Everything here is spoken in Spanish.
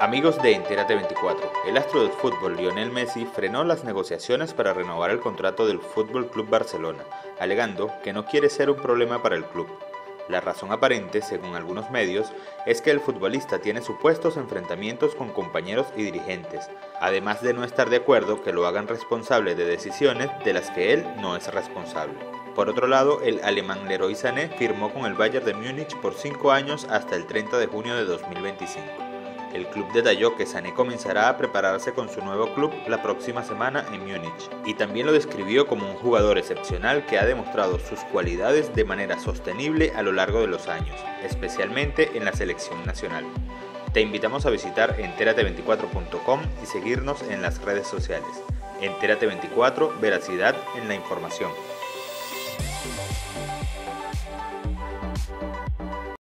Amigos de Entérate 24, el astro del fútbol Lionel Messi frenó las negociaciones para renovar el contrato del Fútbol Club Barcelona, alegando que no quiere ser un problema para el club. La razón aparente, según algunos medios, es que el futbolista tiene supuestos enfrentamientos con compañeros y dirigentes, además de no estar de acuerdo que lo hagan responsable de decisiones de las que él no es responsable. Por otro lado, el alemán Leroy Sané firmó con el Bayern de Múnich por 5 años hasta el 30 de junio de 2025. El club detalló que Sané comenzará a prepararse con su nuevo club la próxima semana en Múnich y también lo describió como un jugador excepcional que ha demostrado sus cualidades de manera sostenible a lo largo de los años, especialmente en la selección nacional. Te invitamos a visitar entérate24.com y seguirnos en las redes sociales. Entérate 24, veracidad en la información.